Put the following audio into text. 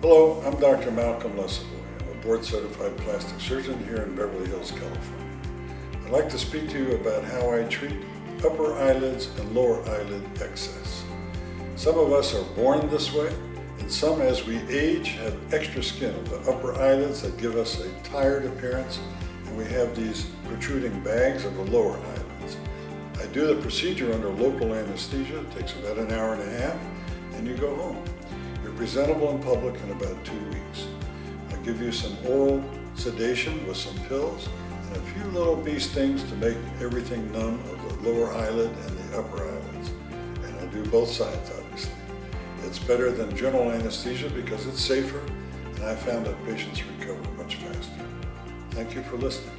Hello, I'm Dr. Malcolm Lesavoy. I'm a board certified plastic surgeon here in Beverly Hills, California. I'd like to speak to you about how I treat upper eyelids and lower eyelid excess. Some of us are born this way, and some as we age have extra skin of the upper eyelids that give us a tired appearance, and we have these protruding bags of the lower eyelids. I do the procedure under local anesthesia, it takes about an hour and a half, and you go home presentable in public in about two weeks. I give you some oral sedation with some pills and a few little bee stings to make everything numb of the lower eyelid and the upper eyelids. And I do both sides, obviously. It's better than general anesthesia because it's safer and I found that patients recover much faster. Thank you for listening.